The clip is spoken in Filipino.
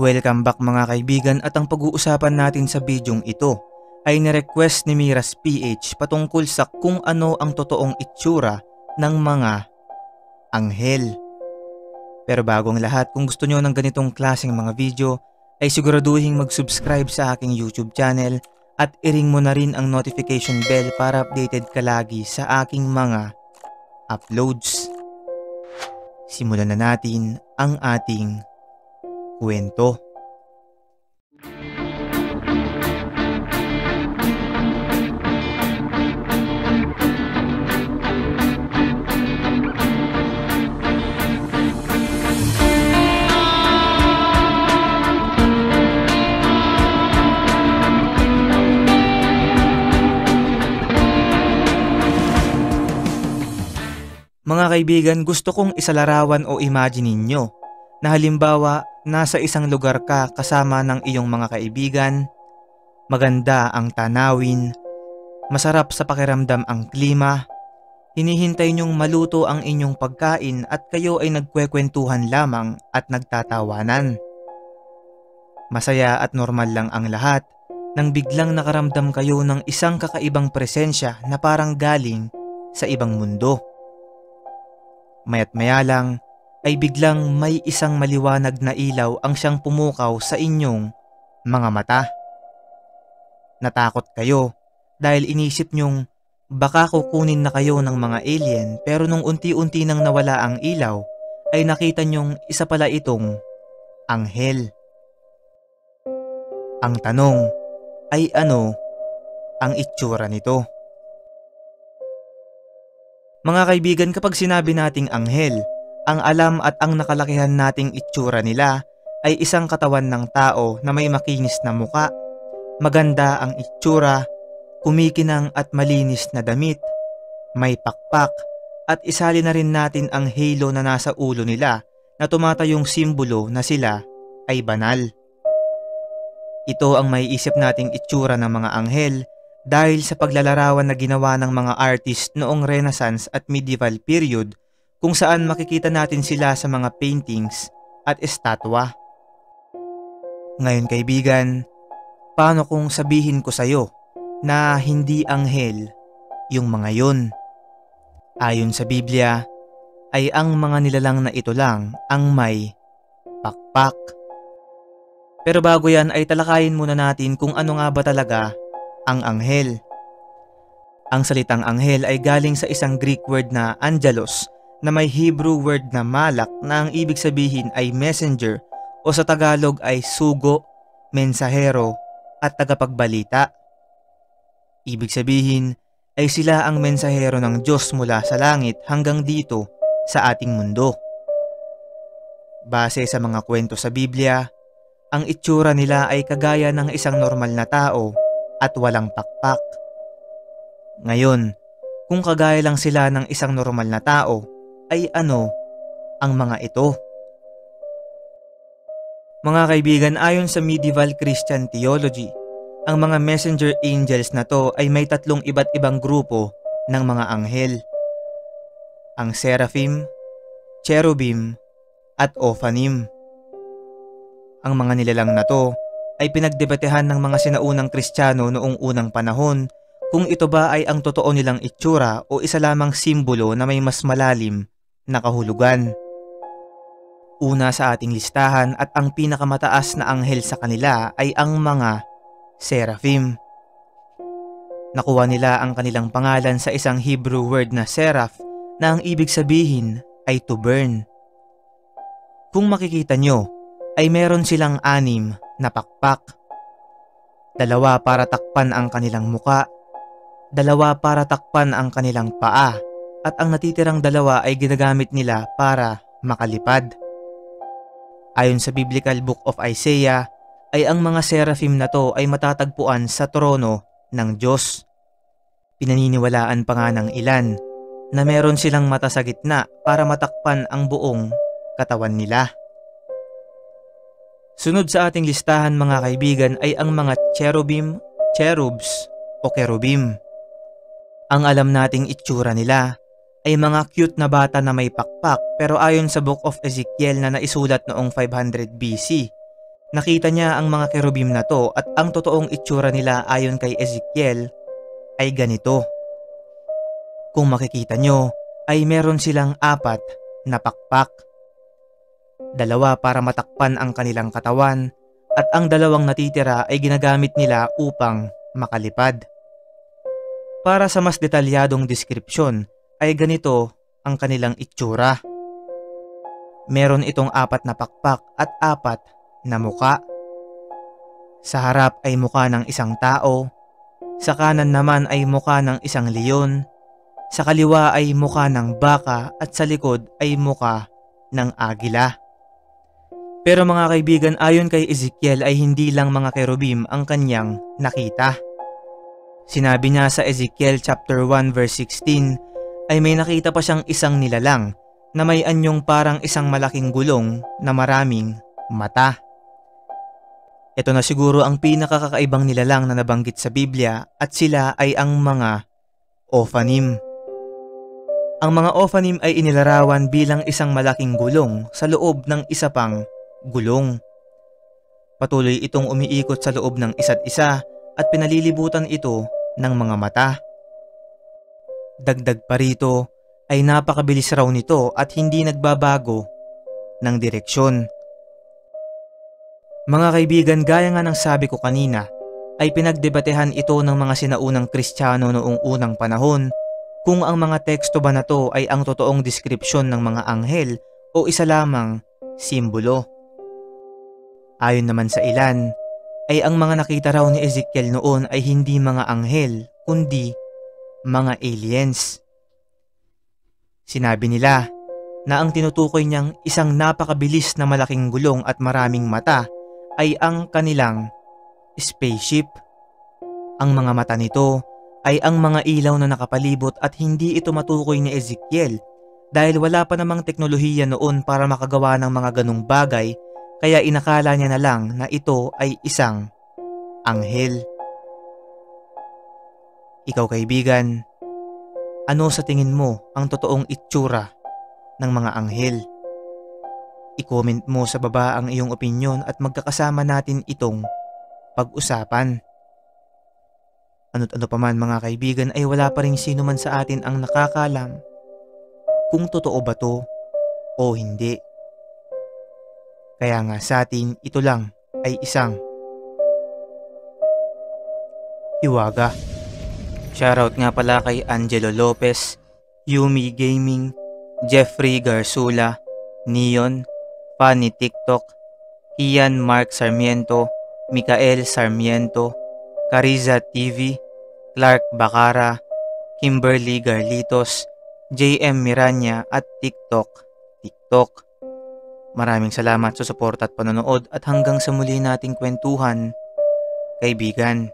Welcome back mga kaibigan at ang pag-uusapan natin sa bidyong ito ay nirequest ni Miras PH patungkol sa kung ano ang totoong itsura ng mga anghel. Pero bago ang lahat, kung gusto nyo ng ganitong klaseng mga video, ay siguraduhin mag-subscribe sa aking YouTube channel at iring mo na rin ang notification bell para updated ka lagi sa aking mga uploads. Simulan na natin ang ating kwento. Mga kaibigan, gusto kong isalarawan o imagine ninyo na halimbawa nasa isang lugar ka kasama ng iyong mga kaibigan, maganda ang tanawin, masarap sa pakiramdam ang klima, hinihintay niyong maluto ang inyong pagkain at kayo ay nagkwekwentuhan lamang at nagtatawanan. Masaya at normal lang ang lahat nang biglang nakaramdam kayo ng isang kakaibang presensya na parang galing sa ibang mundo. Mayat maya lang ay biglang may isang maliwanag na ilaw ang siyang pumukaw sa inyong mga mata. Natakot kayo dahil inisip nyong baka kukunin na kayo ng mga alien pero nung unti-unti nang nawala ang ilaw ay nakita nyong isa pala itong anghel. Ang tanong ay ano ang itsura nito? Mga kaibigan, kapag sinabi nating anghel, ang alam at ang nakalakihan nating itsura nila ay isang katawan ng tao na may makinis na muka, maganda ang itsura, kumikinang at malinis na damit, may pakpak, at isali na rin natin ang halo na nasa ulo nila na tumatayong simbolo na sila ay banal. Ito ang may isip nating itsura ng mga anghel dahil sa paglalarawan na ginawa ng mga artist noong Renaissance at medieval period kung saan makikita natin sila sa mga paintings at estatwa. Ngayon kaibigan, paano kung sabihin ko sa'yo na hindi anghel yung mga yon? Ayon sa Biblia, ay ang mga nilalang na ito lang ang may pakpak. Pero bago yan ay talakayin muna natin kung ano nga ba talaga ang anghel. Ang salitang anghel ay galing sa isang Greek word na angelos na may Hebrew word na malak na ang ibig sabihin ay messenger o sa Tagalog ay sugo, mensahero at tagapagbalita. Ibig sabihin ay sila ang mensahero ng Diyos mula sa langit hanggang dito sa ating mundo. Base sa mga kwento sa Biblia, ang itsura nila ay kagaya ng isang normal na tao at walang pakpak. Ngayon, kung kagaya lang sila ng isang normal na tao, ay ano ang mga ito? Mga kaibigan, ayon sa medieval Christian theology, ang mga messenger angels na to ay may tatlong iba't ibang grupo ng mga anghel. Ang seraphim, cherubim, at ophanim. Ang mga nilalang na to ay pinagdebatehan ng mga sinaunang kristyano noong unang panahon kung ito ba ay ang totoo nilang itsura o isa lamang simbolo na may mas malalim na kahulugan. Una sa ating listahan at ang pinakamataas na anghel sa kanila ay ang mga seraphim. Nakuha nila ang kanilang pangalan sa isang Hebrew word na seraph na ang ibig sabihin ay to burn. Kung makikita nyo, ay meron silang anim na pakpak. Dalawa para takpan ang kanilang muka, dalawa para takpan ang kanilang paa, at ang natitirang dalawa ay ginagamit nila para makalipad. Ayon sa Biblical Book of Isaiah, ay ang mga seraphim na to ay matatagpuan sa trono ng Diyos. Pinaniniwalaan pa nga ng ilan na meron silang mata sa gitna para matakpan ang buong katawan nila. Sunod sa ating listahan mga kaibigan ay ang mga cherubim, cherubs o kerubim. Ang alam nating itsura nila ay mga cute na bata na may pakpak pero ayon sa Book of Ezekiel na naisulat noong 500 BC Nakita niya ang mga kerubim na to at ang totoong itsura nila ayon kay Ezekiel ay ganito. Kung makikita nyo ay meron silang apat na pakpak. Dalawa para matakpan ang kanilang katawan at ang dalawang natitira ay ginagamit nila upang makalipad. Para sa mas detalyadong deskripsyon ay ganito ang kanilang itsura. Meron itong apat na pakpak at apat na muka. Sa harap ay muka ng isang tao, sa kanan naman ay muka ng isang leon, sa kaliwa ay muka ng baka at sa likod ay muka ng agila. Pero mga kaibigan ayon kay Ezekiel ay hindi lang mga kerubim ang kanyang nakita. Sinabi niya sa Ezekiel chapter 1 verse 16 ay may nakita pa siyang isang nilalang na may anyong parang isang malaking gulong na maraming mata. Ito na siguro ang pinakakakaibang nilalang na nabanggit sa Biblia at sila ay ang mga Ophanim. Ang mga Ophanim ay inilarawan bilang isang malaking gulong sa loob ng isa pang gulong. Patuloy itong umiikot sa loob ng isa't isa at pinalilibutan ito ng mga mata. Dagdag pa rito ay napakabilis raw nito at hindi nagbabago ng direksyon. Mga kaibigan, gaya nga ng sabi ko kanina, ay pinagdebatehan ito ng mga sinaunang kristyano noong unang panahon kung ang mga teksto ba na to ay ang totoong deskripsyon ng mga anghel o isa lamang simbolo. Ayon naman sa ilan, ay ang mga nakita raw ni Ezekiel noon ay hindi mga anghel, kundi mga aliens. Sinabi nila na ang tinutukoy niyang isang napakabilis na malaking gulong at maraming mata ay ang kanilang spaceship. Ang mga mata nito ay ang mga ilaw na nakapalibot at hindi ito matukoy ni Ezekiel dahil wala pa namang teknolohiya noon para makagawa ng mga ganong bagay kaya inakala niya na lang na ito ay isang anghel. Ikaw kaibigan, ano sa tingin mo ang totoong itsura ng mga anghel? I-comment mo sa baba ang iyong opinion at magkakasama natin itong pag-usapan. Ano't ano pa man mga kaibigan ay wala pa rin sino man sa atin ang nakakalam kung totoo ba to o hindi. Kaya nga sa atin ito lang ay isang hiwaga. Shoutout nga pala kay Angelo Lopez, Yumi Gaming, Jeffrey Garsula, Neon, Fanny TikTok, Ian Mark Sarmiento, Mikael Sarmiento, Cariza TV, Clark Bacara, Kimberly Garlitos, JM Miranya at TikTok, TikTok. Maraming salamat sa suporta at panonood at hanggang sa muli nating kwentuhan, kaibigan.